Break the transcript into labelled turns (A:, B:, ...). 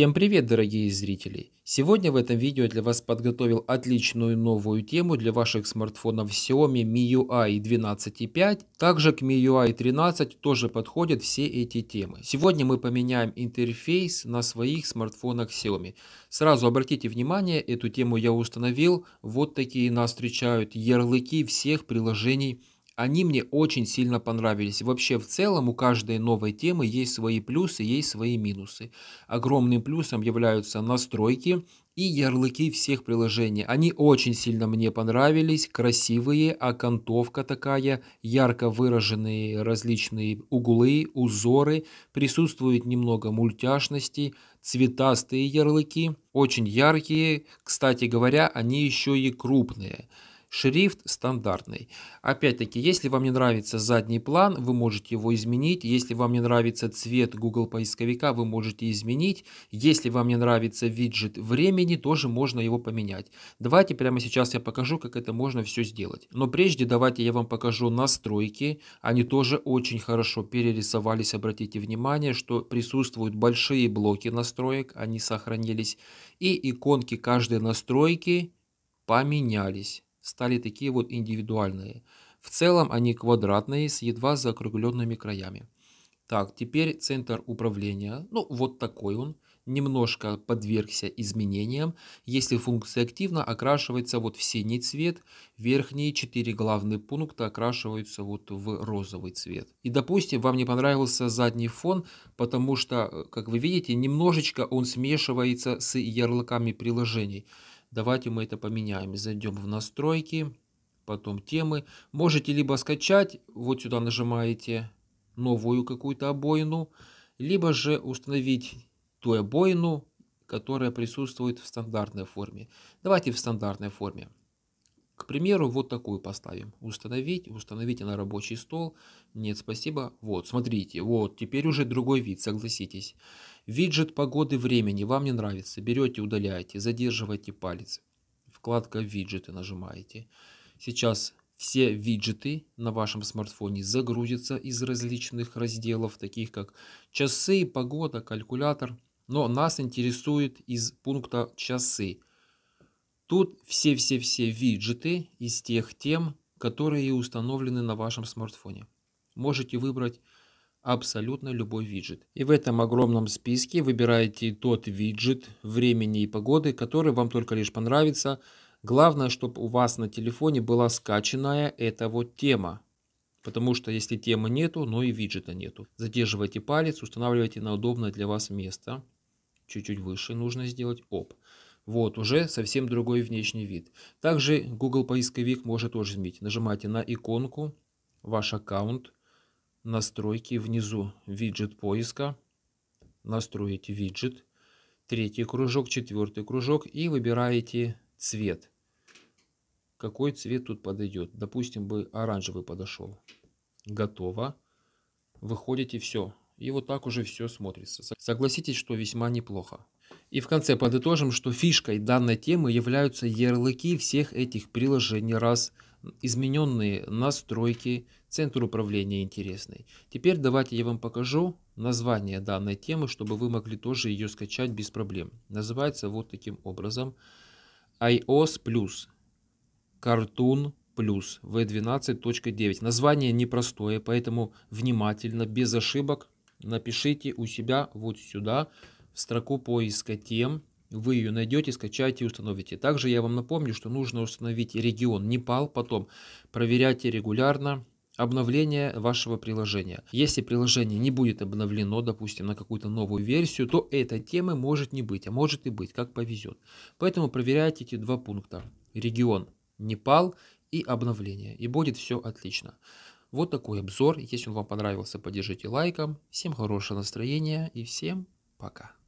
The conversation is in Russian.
A: Всем привет, дорогие зрители! Сегодня в этом видео для вас подготовил отличную новую тему для ваших смартфонов Xiaomi MIUI 12.5. Также к MIUI 13 тоже подходят все эти темы. Сегодня мы поменяем интерфейс на своих смартфонах Xiaomi. Сразу обратите внимание, эту тему я установил. Вот такие нас встречают ярлыки всех приложений они мне очень сильно понравились. Вообще в целом у каждой новой темы есть свои плюсы, есть свои минусы. Огромным плюсом являются настройки и ярлыки всех приложений. Они очень сильно мне понравились, красивые, окантовка такая, ярко выраженные различные углы, узоры, присутствует немного мультяшности, цветастые ярлыки, очень яркие, кстати говоря, они еще и крупные. Шрифт стандартный. Опять-таки, если вам не нравится задний план, вы можете его изменить. Если вам не нравится цвет Google поисковика, вы можете изменить. Если вам не нравится виджет времени, тоже можно его поменять. Давайте прямо сейчас я покажу, как это можно все сделать. Но прежде давайте я вам покажу настройки. Они тоже очень хорошо перерисовались. Обратите внимание, что присутствуют большие блоки настроек. Они сохранились. И иконки каждой настройки поменялись стали такие вот индивидуальные. В целом они квадратные с едва закругленными краями. Так, теперь центр управления. Ну, вот такой он. Немножко подвергся изменениям. Если функция активна, окрашивается вот в синий цвет. Верхние четыре главные пункта окрашиваются вот в розовый цвет. И, допустим, вам не понравился задний фон, потому что, как вы видите, немножечко он смешивается с ярлыками приложений. Давайте мы это поменяем. Зайдем в настройки, потом темы. Можете либо скачать, вот сюда нажимаете новую какую-то обоину, либо же установить ту обоину, которая присутствует в стандартной форме. Давайте в стандартной форме. К примеру, вот такую поставим. Установить, установите на рабочий стол. Нет, спасибо. Вот, смотрите, вот, теперь уже другой вид, согласитесь. Виджет погоды времени вам не нравится. Берете, удаляете, задерживаете палец. Вкладка виджеты нажимаете. Сейчас все виджеты на вашем смартфоне загрузятся из различных разделов, таких как часы, погода, калькулятор. Но нас интересует из пункта часы. Тут все-все-все виджеты из тех тем, которые установлены на вашем смартфоне. Можете выбрать абсолютно любой виджет. И в этом огромном списке выбираете тот виджет времени и погоды, который вам только лишь понравится. Главное, чтобы у вас на телефоне была скачанная эта вот тема. Потому что если темы нету, но и виджета нету. Задерживайте палец, устанавливайте на удобное для вас место. Чуть-чуть выше нужно сделать. Оп. Вот, уже совсем другой внешний вид. Также Google поисковик может тоже изменить. Нажимаете на иконку, ваш аккаунт, настройки, внизу виджет поиска, настроите виджет, третий кружок, четвертый кружок и выбираете цвет. Какой цвет тут подойдет? Допустим, бы оранжевый подошел. Готово. Выходите, все. И вот так уже все смотрится. Согласитесь, что весьма неплохо. И в конце подытожим, что фишкой данной темы являются ярлыки всех этих приложений, раз измененные настройки, центр управления интересный. Теперь давайте я вам покажу название данной темы, чтобы вы могли тоже ее скачать без проблем. Называется вот таким образом iOS Plus Cartoon Plus V12.9. Название непростое, поэтому внимательно, без ошибок напишите у себя вот сюда строку поиска тем вы ее найдете, скачаете и установите. Также я вам напомню, что нужно установить регион Непал, потом проверяйте регулярно обновление вашего приложения. Если приложение не будет обновлено, допустим, на какую-то новую версию, то этой темы может не быть, а может и быть, как повезет. Поэтому проверяйте эти два пункта. Регион Непал и обновление. И будет все отлично. Вот такой обзор. Если он вам понравился, поддержите лайком. Всем хорошего настроения и всем пока.